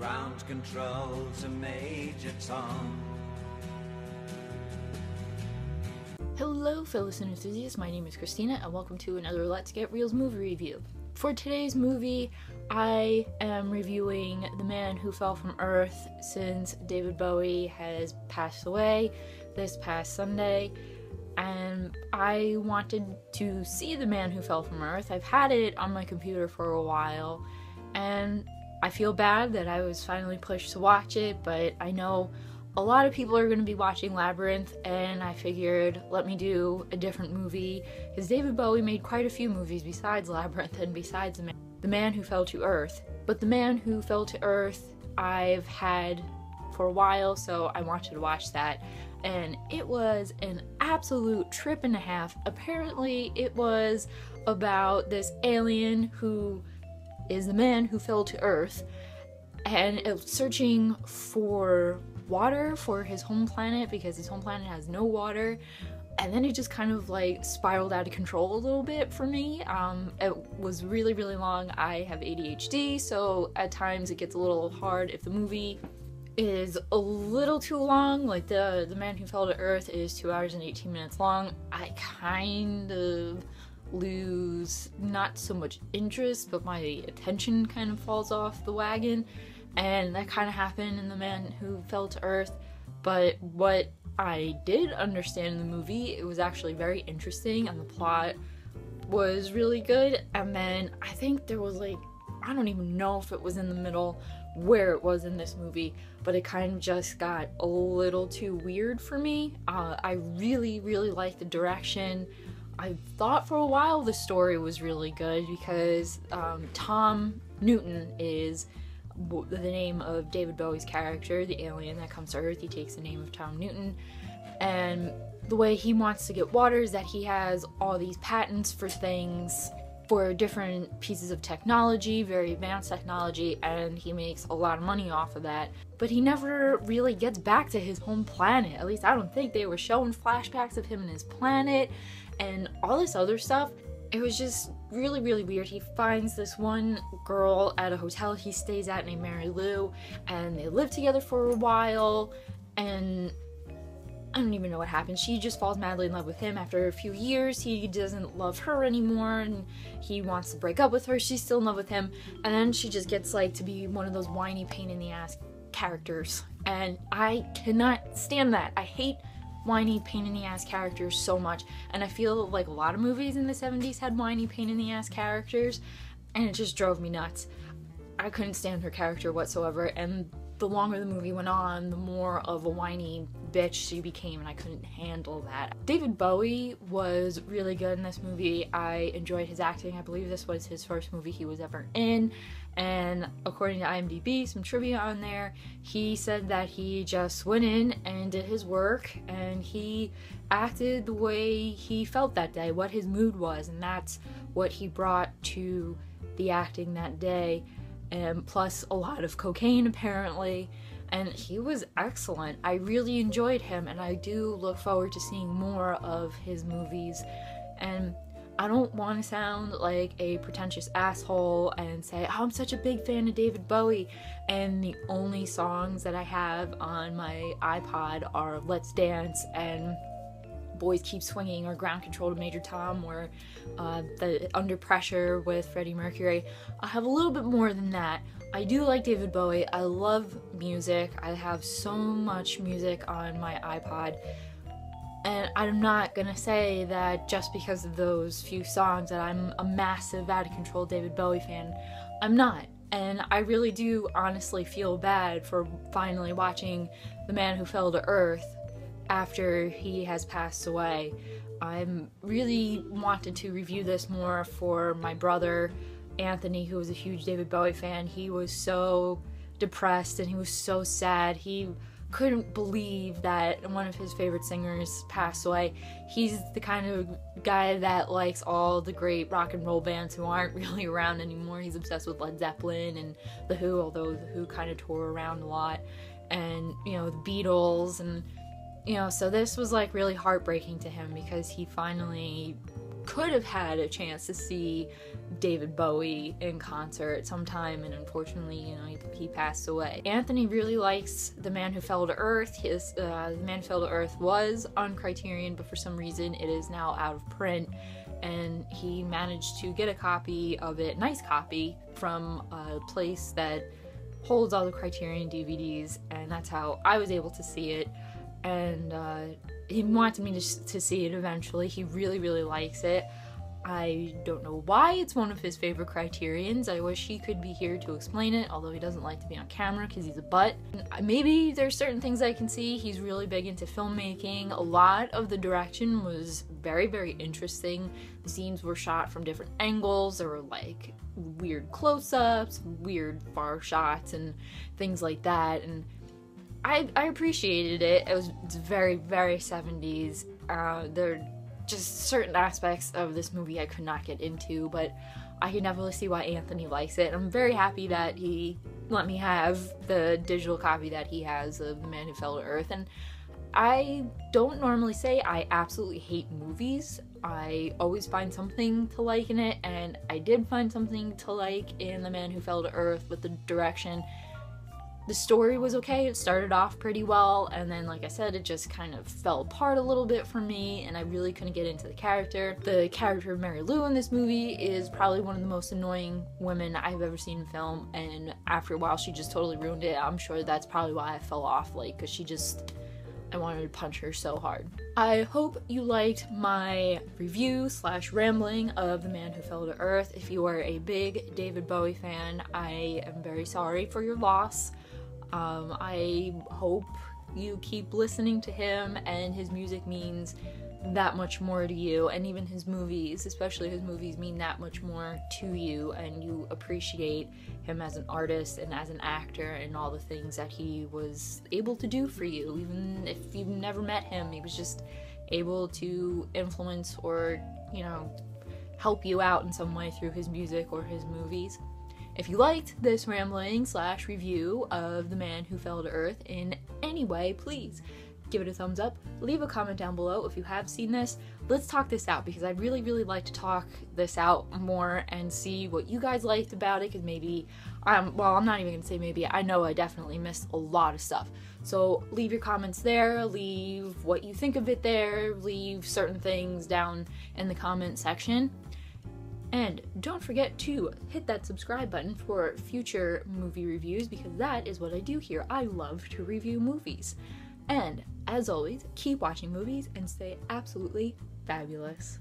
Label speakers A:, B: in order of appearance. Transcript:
A: ground control to Major Tom.
B: Hello, fellow cine enthusiasts. My name is Christina, and welcome to another Let's Get Reelz movie review. For today's movie, I am reviewing The Man Who Fell from Earth since David Bowie has passed away this past Sunday. And I wanted to see The Man Who Fell from Earth. I've had it on my computer for a while, and I feel bad that I was finally pushed to watch it, but I know a lot of people are going to be watching Labyrinth, and I figured let me do a different movie because David Bowie made quite a few movies besides Labyrinth and besides the man, the man Who Fell to Earth. But The Man Who Fell to Earth, I've had for a while, so I wanted to watch that. And it was an absolute trip and a half. Apparently, it was about this alien who is the man who fell to Earth and searching for water for his home planet because his home planet has no water and then it just kind of like spiraled out of control a little bit for me. Um, it was really, really long. I have ADHD, so at times it gets a little hard if the movie is a little too long. Like the the Man Who Fell to Earth is two hours and 18 minutes long. I kind of lose not so much interest, but my attention kind of falls off the wagon and that kind of happened in The Man Who Fell to Earth. But what I did understand in the movie, it was actually very interesting, and the plot was really good. And then I think there was like, I don't even know if it was in the middle where it was in this movie, but it kind of just got a little too weird for me. Uh, I really, really liked the direction. I thought for a while the story was really good because um, Tom Newton is the name of David Bowie's character, the alien that comes to Earth. He takes the name of Tom Newton. And the way he wants to get water is that he has all these patents for things, for different pieces of technology, very advanced technology, and he makes a lot of money off of that. But he never really gets back to his home planet. At least I don't think they were showing flashbacks of him and his planet and all this other stuff it was just really, really weird. He finds this one girl at a hotel he stays at named Mary Lou, and they live together for a while, and I don't even know what happens. She just falls madly in love with him after a few years. He doesn't love her anymore and he wants to break up with her. She's still in love with him. And then she just gets like to be one of those whiny pain in the ass characters. And I cannot stand that. I hate whiny pain in the ass characters so much. And i feel like a lot of movies in the 70s had whiny pain in the ass characters and it just drove me nuts. I couldn't stand her character whatsoever and the longer the movie went on the more of a whiny bitch she became and i couldn't handle that. David bowie was really good in this movie. I enjoyed his acting. I believe this was his first movie he was ever in. And according to IMDb, some trivia on there, he said that he just went in and did his work and he acted the way he felt that day, what his mood was, and that's what he brought to the acting that day. And plus, a lot of cocaine apparently. And he was excellent. I really enjoyed him, and I do look forward to seeing more of his movies. And I don't want to sound like a pretentious asshole and say, oh, I'm such a big fan of David Bowie, and the only songs that I have on my iPod are Let's Dance and Boys Keep Swinging or Ground Control to Major Tom or uh, the Under Pressure with Freddie Mercury. I have a little bit more than that. I do like David Bowie. I love music. I have so much music on my iPod and I'm not gonna say that just because of those few songs that I'm a massive out of control David Bowie fan. I'm not. And I really do honestly feel bad for finally watching The Man Who Fell to Earth after he has passed away. I'm really wanted to review this more for my brother Anthony, who was a huge David Bowie fan. He was so depressed and he was so sad. He couldn't believe that one of his favorite singers passed away. He's the kind of guy that likes all the great rock and roll bands who aren't really around anymore. He's obsessed with Led Zeppelin and The Who, although The Who kind of toured around a lot, and you know, the Beatles, and you know, so this was like really heartbreaking to him because he finally could have had a chance to see David Bowie in concert sometime, and unfortunately, you know, he, he passed away. Anthony really likes The Man Who Fell to Earth. His uh, The Man Who Fell to Earth was on Criterion, but for some reason, it is now out of print. And he managed to get a copy of it, nice copy, from a place that holds all the Criterion DVDs, and that's how I was able to see it. And uh, he wanted me to, to see it eventually. He really, really likes it. I don't know why it's one of his favorite criterions. I wish he could be here to explain it, although he doesn't like to be on camera because he's a butt. Maybe there's certain things I can see. He's really big into filmmaking. A lot of the direction was very, very interesting. The scenes were shot from different angles. There were like weird close ups, weird far shots, and things like that. And I, I appreciated it. It was it's very, very 70s. Uh, there just certain aspects of this movie I could not get into, but I can definitely see why Anthony likes it. I'm very happy that he let me have the digital copy that he has of The Man Who Fell to Earth. And I don't normally say I absolutely hate movies. I always find something to like in it, and I did find something to like in The Man Who Fell to Earth with the direction the story was okay. It started off pretty well, and then, like I said, it just kind of fell apart a little bit for me, and I really couldn't get into the character. The character of Mary Lou in this movie is probably one of the most annoying women I've ever seen in film, and after a while, she just totally ruined it. I'm sure that's probably why I fell off, like, because she just. I wanted to punch her so hard. I hope you liked my review slash rambling of The Man Who Fell to Earth. If you are a big David Bowie fan, I am very sorry for your loss. Um, I hope you keep listening to him and his music means that much more to you and even his movies especially his movies mean that much more to you and you appreciate him as an artist and as an actor and all the things that he was able to do for you even if you've never met him. He was just able to influence or you know help you out in some way through his music or his movies if you liked this rambling slash review of The Man Who Fell to Earth in any way, please give it a thumbs up. Leave a comment down below if you have seen this. Let's talk this out because I'd really, really like to talk this out more and see what you guys liked about it. Because maybe, um, well, I'm not even gonna say maybe. I know I definitely missed a lot of stuff. So leave your comments there. Leave what you think of it there. Leave certain things down in the comment section. And don't forget to hit that subscribe button for future movie reviews because that is what I do here. I love to review movies. And as always, keep watching movies and stay absolutely fabulous.